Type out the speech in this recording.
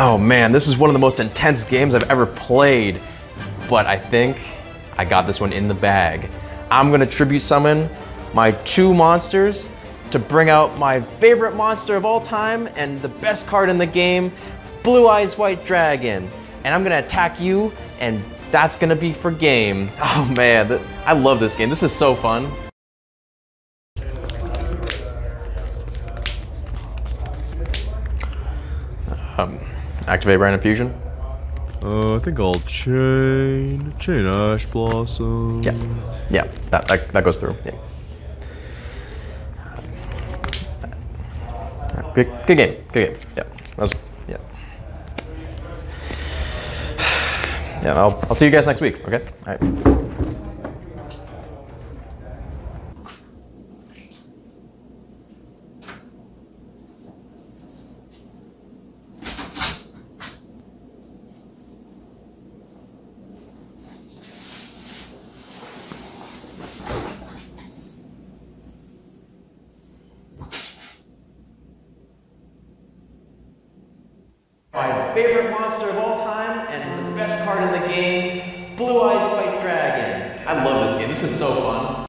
Oh man, this is one of the most intense games I've ever played. But I think I got this one in the bag. I'm gonna tribute summon my two monsters to bring out my favorite monster of all time and the best card in the game, Blue Eyes White Dragon. And I'm gonna attack you, and that's gonna be for game. Oh man, I love this game. This is so fun. Um, activate Random Fusion. Uh, I think I'll chain, chain Ash Blossom. Yeah, yeah, that, that, that goes through. Yeah. Good, good game. Good game. Yeah, that was, yeah. Yeah, I'll, I'll see you guys next week. Okay. All right. My favorite monster of all time and the best card in the game, Blue Eyes White Dragon. I love this game. This is so fun.